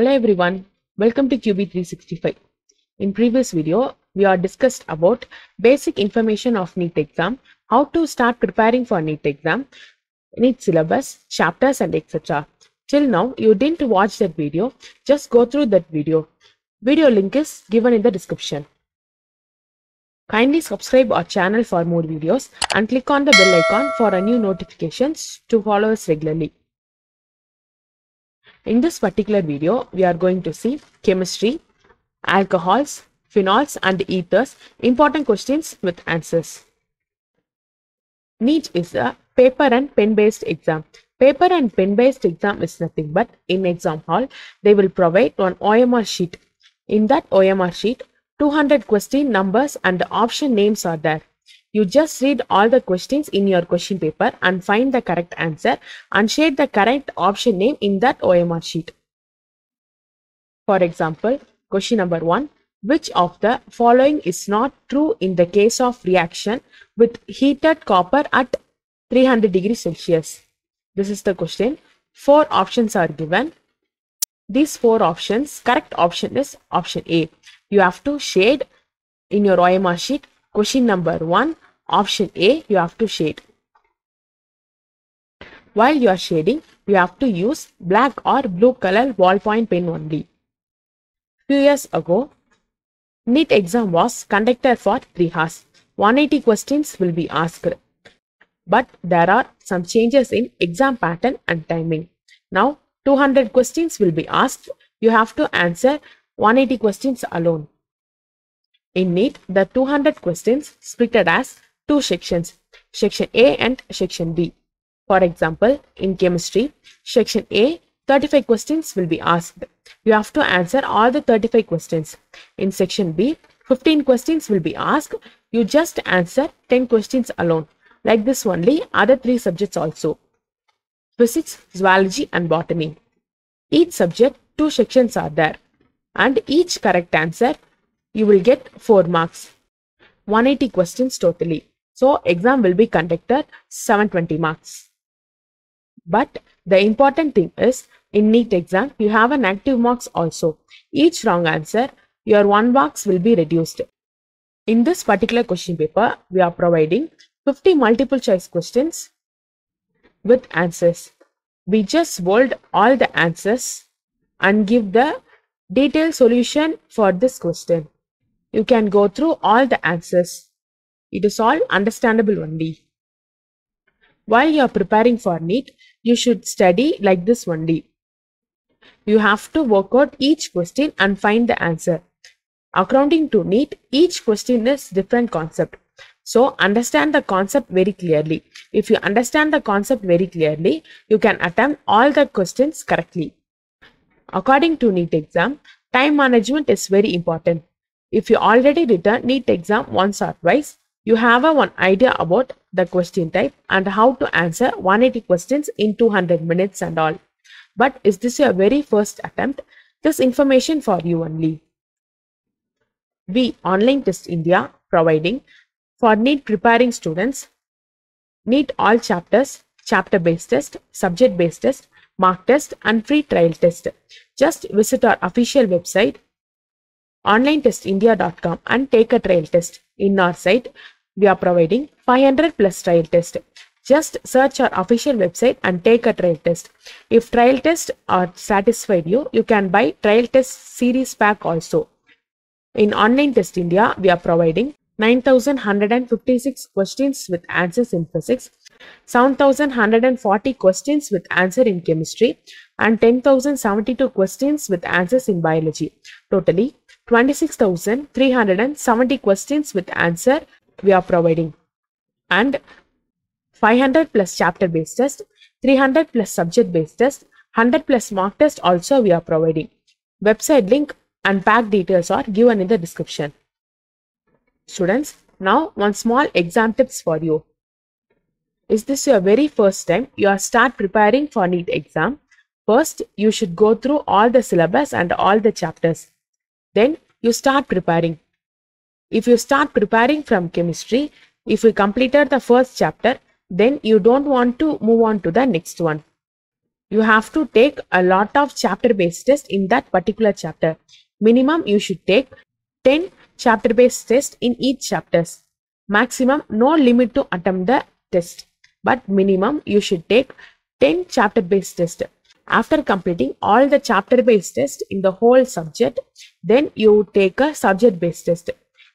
Hello everyone, welcome to QB365. In previous video, we are discussed about basic information of NEET exam, how to start preparing for NEET exam, NEET syllabus, chapters and etc. Till now, you didn't watch that video, just go through that video. Video link is given in the description. Kindly subscribe our channel for more videos and click on the bell icon for a new notifications to follow us regularly. In this particular video, we are going to see chemistry, alcohols, phenols and ethers, important questions with answers. NEET is a paper and pen based exam. Paper and pen based exam is nothing but in exam hall, they will provide one OMR sheet. In that OMR sheet, 200 question numbers and the option names are there. You just read all the questions in your question paper and find the correct answer and shade the correct option name in that OMR sheet. For example, question number 1. Which of the following is not true in the case of reaction with heated copper at 300 degrees Celsius? This is the question. Four options are given. These four options, correct option is option A. You have to shade in your OMR sheet question number 1 option A you have to shade. While you are shading, you have to use black or blue color ballpoint pen only. Few years ago, NEET exam was conducted for 3 hours. 180 questions will be asked. But there are some changes in exam pattern and timing. Now, 200 questions will be asked. You have to answer 180 questions alone. In NEET, the 200 questions splitted as two sections, section A and section B. For example, in chemistry, section A, 35 questions will be asked. You have to answer all the 35 questions. In section B, 15 questions will be asked. You just answer 10 questions alone. Like this only, other three subjects also. Physics, Zoology and Botany. Each subject, two sections are there. And each correct answer, you will get 4 marks. 180 questions totally. So, exam will be conducted 720 marks. But the important thing is, in NEET exam, you have an active marks also. Each wrong answer, your 1 marks will be reduced. In this particular question paper, we are providing 50 multiple choice questions with answers. We just bold all the answers and give the detailed solution for this question. You can go through all the answers. It is all understandable only. While you are preparing for NEET, you should study like this only. You have to work out each question and find the answer. According to NEET, each question is different concept. So understand the concept very clearly. If you understand the concept very clearly, you can attempt all the questions correctly. According to NEET exam, time management is very important. If you already written NEET exam once or twice, you have a one idea about the question type and how to answer 180 questions in 200 minutes and all. But is this your very first attempt? This information for you only. We Online Test India providing for NEET preparing students, NEET all chapters, chapter based test, subject based test, mock test and free trial test. Just visit our official website onlinetestindia.com and take a trial test. In our site, we are providing 500 plus trial test. Just search our official website and take a trial test. If trial test are satisfied you, you can buy trial test series pack also. In Online Test India, we are providing 9156 questions with answers in physics, 7140 questions with answer in chemistry and 10072 questions with answers in biology. Totally 26,370 questions with answer we are providing and 500 plus chapter based test, 300 plus subject based test, 100 plus mock test also we are providing. Website link and pack details are given in the description. Students, now one small exam tips for you. Is this your very first time you are start preparing for NEET exam? First, you should go through all the syllabus and all the chapters. Then you start preparing. If you start preparing from chemistry, if you completed the first chapter, then you don't want to move on to the next one. You have to take a lot of chapter based tests in that particular chapter. Minimum you should take 10 chapter based tests in each chapters. Maximum no limit to attempt the test. But minimum you should take 10 chapter based tests. After completing all the chapter based tests in the whole subject, then you take a subject based test.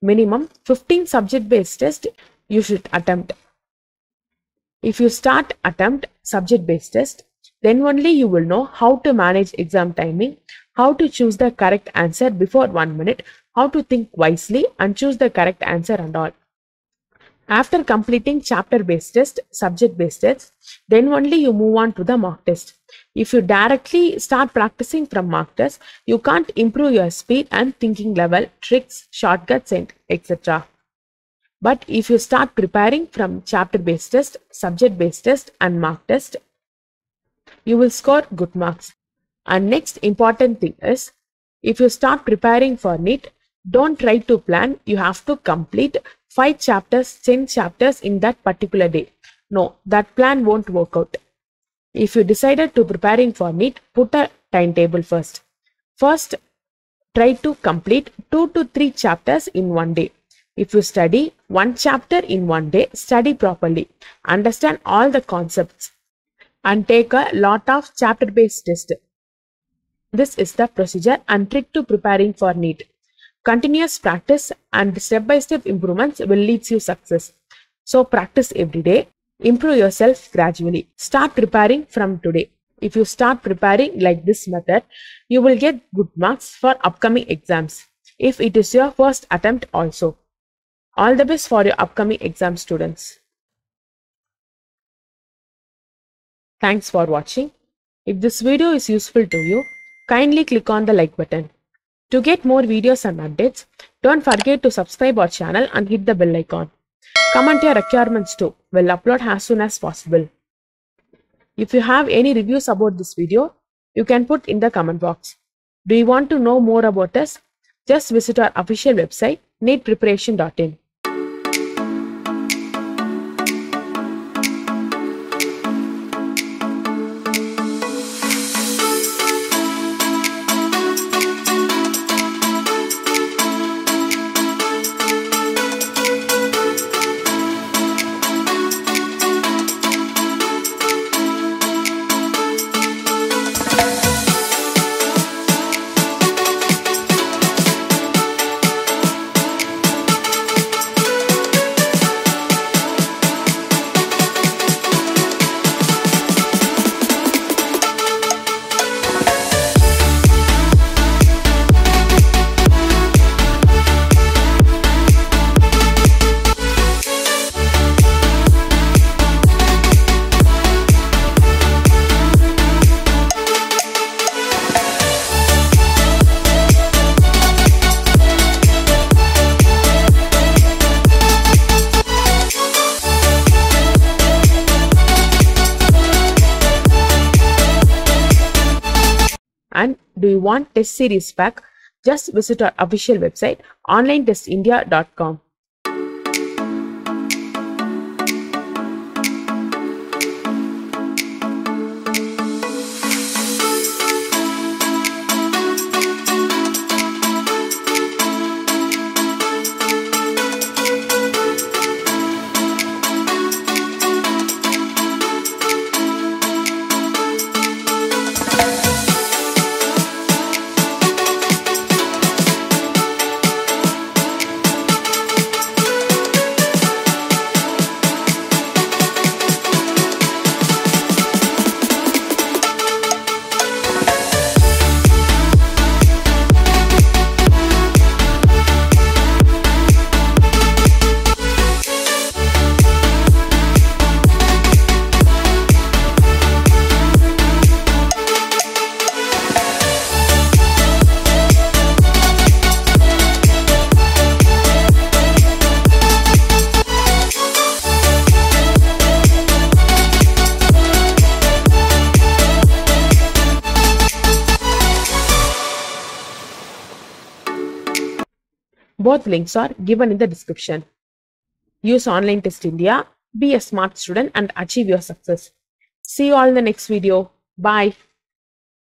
Minimum 15 subject based test you should attempt. If you start attempt subject based test, then only you will know how to manage exam timing, how to choose the correct answer before one minute, how to think wisely and choose the correct answer and all. After completing chapter based test, subject based test, then only you move on to the mock test. If you directly start practicing from mock test, you can't improve your speed and thinking level, tricks, shortcuts and etc. But if you start preparing from chapter based test, subject based test and mock test, you will score good marks. And next important thing is, if you start preparing for NEET, don't try to plan. You have to complete 5 chapters, 10 chapters in that particular day. No, that plan won't work out. If you decided to preparing for NEET, put a timetable first. First, try to complete 2 to 3 chapters in one day. If you study one chapter in one day, study properly. Understand all the concepts and take a lot of chapter based test. This is the procedure and trick to preparing for NEET. Continuous practice and step-by-step improvements will lead you success. So practice every day. Improve yourself gradually. Start preparing from today. If you start preparing like this method, you will get good marks for upcoming exams. If it is your first attempt also. All the best for your upcoming exam students. Thanks for watching. If this video is useful to you, kindly click on the like button. To get more videos and updates, don't forget to subscribe our channel and hit the bell icon. Comment your requirements too. We'll upload as soon as possible. If you have any reviews about this video, you can put in the comment box. Do you want to know more about us? Just visit our official website neetpreparation.in. want test series pack? Just visit our official website onlinetestindia.com. Both links are given in the description. Use Online Test India, be a smart student and achieve your success. See you all in the next video. Bye.